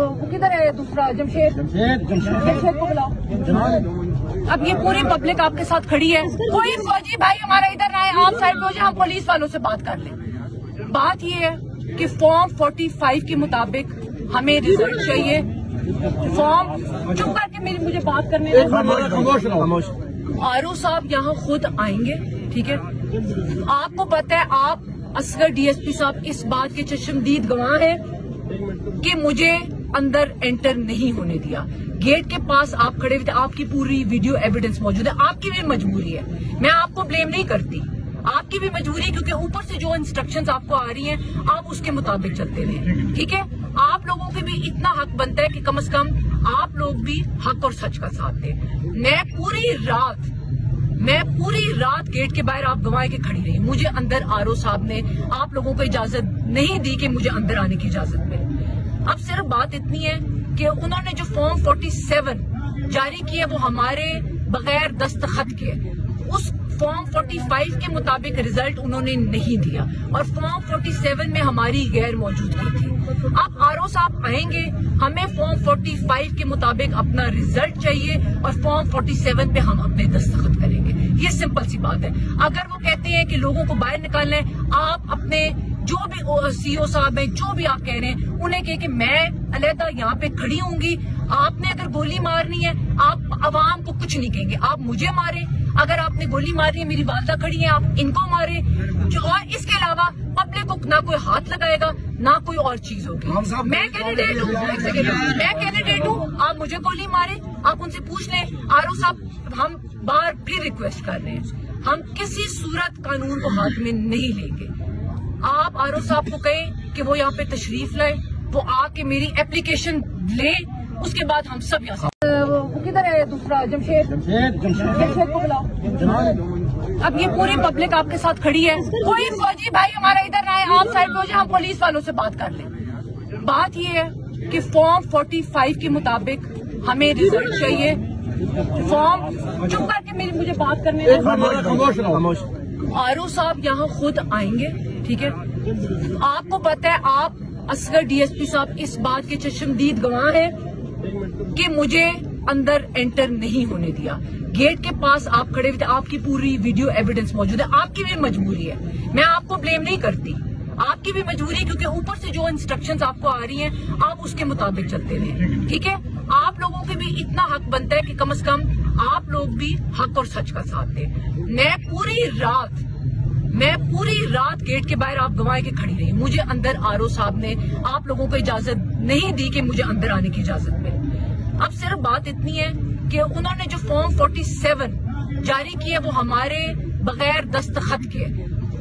वो किधर है दूसरा? जमशेद। जमशेद को बुलाओ। अब ये पूरी पब्लिक आपके साथ खड़ी है। कोई फौजी भाई हमारा इधर ना आए आप साइड पे हो जाए हम पुलिस वालों से बात कर लें। बात ये है कि फॉर्म 45 के मुताबिक हमें रिज़ल्ट चाहिए। फॉर्म चुप करके मेरी मुझे बात करने आर साहब यहाँ खुद आएँगे ठीक है? आपको पता है आप असगर डीएसपी साहब इस बात के चशमदीद गवाह हैं कि मुझे अंदर एंटर नहीं होने दिया। गेट के पास आप खड़े हुए थे, आपकी पूरी वीडियो एविडेंस मौजूद है, आपकी भी मजबूरी है। मैं आपको ब्लेम नहीं करती। आपकी भी मजबूरी है, क्योंकि ऊपर से जो इंस्ट्रक्शंस आपको आ रही हैं, आप उसके मुताबिक चलते रहे ठीक है? आप लोगों के भी इतना हक बनता है कि कम से कम आप लोग भी हक और सच का साथ दें। मैं पूरी रात, मैं पूरी रात गेट के बाहर आप गवाए के खड़ी रही। मुझे अंदर आर साहब ने आप लोगों को इजाज़त नहीं दी कि मुझे अंदर आने की इजाज़त मिले। अब सिर्फ़ बात इतनी है कि उन्होंने जो फॉर्म 47 जारी किया वो हमारे बगैर दस्तखत के। उस फॉर्म 45 के मुताबिक रिज़ल्ट उन्होंने नहीं दिया और फॉर्म 47 में हमारी गैर मौजूदगी थी। अब आर साहब आएँगे, हमें फॉर्म 45 के मुताबिक अपना रिज़ल्ट चाहिए और फॉर्म 47 पे हम अपने दस्तखत करेंगे। ये सिंपल सी बात है। अगर वो कहते हैं कि लोगों को बाहर निकालना है, आप अपने जो भी सीओ साहब है जो भी आप कह रहे हैं उन्हें कहे कि मैं अलहदा यहाँ पे खड़ी होंगी आपने अगर गोली मारनी है आप आवाम को कुछ नहीं कहेंगे। आप मुझे मारे। अगर आपने गोली मारनी है मेरी वालदा खड़ी है आप इनको मारे। और इसके अलावा पब्लिक को ना कोई हाथ लगाएगा ना कोई और चीज़ होगी। मैं कैंडिडेट हूँ। मैं कैंडिडेट हूँ। आप मुझे गोली मारे आप उनसे पूछ लें। आर साहब हम बार फिर रिक्वेस्ट कर रहे हैं। हम किसी सूरत कानून को हाथ में नहीं लेंगे। आप आर साहब को कहें कि वो यहाँ पे तशरीफ़ लाए वो आके मेरी एप्लीकेशन ले उसके बाद हम सब यहाँ वो किधर है दूसरा? जमशेद? जमशेद को बुलाओ। अब ये पूरी पब्लिक आपके साथ खड़ी है। कोई फौजी भाई हमारा इधर ना आए आप साइड पे हो जाए हम पुलिस वालों से बात कर लें। बात ये है कि फॉर्म 45 के मुताबिक हमें रिज़ल्ट चाहिए। फॉर्म चुप करके मेरी मुझे बात करने आर साहब यहाँ खुद आएँगे। ठीक है? आपको पता है, आप असगर डीएसपी साहब इस बात के चशमदीद गवाह हैं कि मुझे अंदर एंटर नहीं होने दिया। गेट के पास आप खड़े हुए थे, आपकी पूरी वीडियो एविडेंस मौजूद है। आपकी भी मजबूरी है। मैं आपको ब्लेम नहीं करती। आपकी भी मजबूरी है क्योंकि ऊपर से जो इंस्ट्रक्शंस आपको आ रही हैं, आप उसके मुताबिक चलते रहे। ठीक है? आप लोगों के भी इतना हक बनता है कि कम से कम आप लोग भी हक और सच का साथ दें। मैं पूरी रात मैं पूरी रात गेट के बाहर आप गवाए के खड़ी रही। मुझे अंदर आर साहब ने आप लोगों को इजाज़त नहीं दी कि मुझे अंदर आने की इजाज़त मिले। अब सिर्फ़ बात इतनी है कि उन्होंने जो फॉर्म 47 जारी किया वो हमारे बगैर दस्तखत के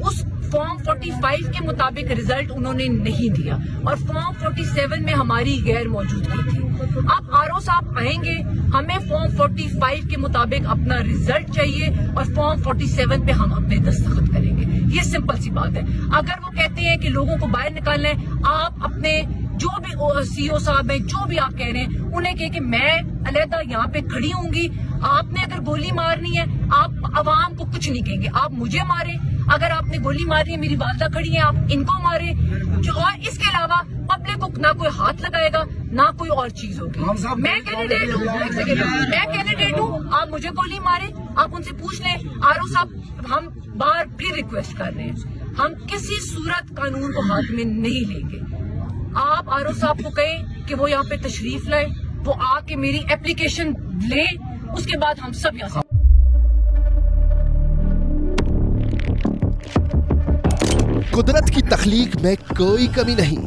उस फॉर्म 45 के मुताबिक रिज़ल्ट उन्होंने नहीं दिया और फॉर्म 47 में हमारी गैर मौजूदगी थी। अब आरओ साहब आएँगे, हमें फॉर्म 45 के मुताबिक अपना रिज़ल्ट चाहिए और फॉर्म 47 पे हम अपने दस्तखत करेंगे। ये सिंपल सी बात है। अगर वो कहते हैं कि लोगों को बाहर निकालना है, आप अपने जो भी सीओ साहब है, जो भी आप कह रहे हैं, उन्हें कहे कि मैं अलहदा यहाँ पे खड़ी होंगी आपने अगर गोली मारनी है आप आवाम को कुछ नहीं कहेंगे। आप मुझे मारे अगर आपने गोली मारनी है मेरी वालदा खड़ी है आप इनको मारे और इसके अलावा पब्लिक को ना कोई हाथ लगाएगा ना कोई और चीज़ होगी। मैं कैंडिडेट हूँ मैं कैंडिडेट हूँ आप मुझे गोली मारे आप उनसे पूछ लें आर साहब हम बार फिर रिक्वेस्ट कर रहे हैं। हम किसी सूरत कानून को हाथ में नहीं लेंगे। आप आर साहब को कहें कि वो यहाँ पे तशरीफ़ लाए वो आके मेरी एप्लीकेशन ले उसके बाद हम सब यहाँ कुदरत की तखलीक में कोई कमी नहीं।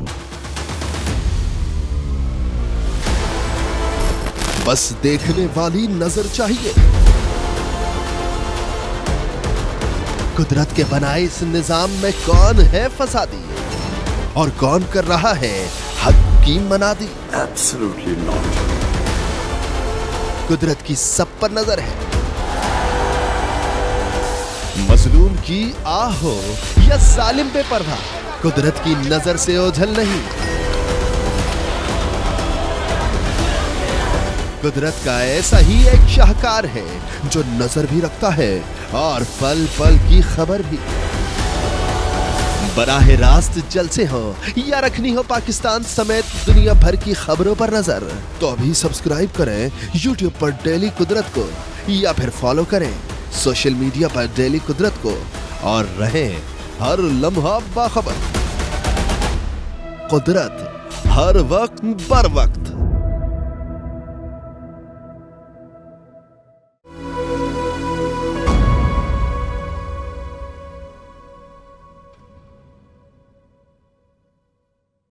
बस देखने वाली नज़र चाहिए। कुदरत के बनाए इस निज़ाम में कौन है फसादी? और कौन कर रहा है हक की मनादी? Absolutely not. कुदरत की सब पर नज़र है। मजलूम की आह हो या सालिम पे पर्दा, कुदरत की नज़र से ओझल नहीं। कुदरत का ऐसा ही एक शाहकार है, जो नज़र भी रखता है और पल पल की खबर भी। बराह रास्त जलसे हो, या रखनी हो पाकिस्तान समेत दुनिया भर की खबरों पर नज़र। तो अभी सब्सक्राइब करें यूट्यूब पर डेली कुदरत को, या फिर फॉलो करें सोशल मीडिया पर डेली कुदरत को, और रहें हर लम्हा बाखबर। कुदरत हर वक्त, बर वक्त।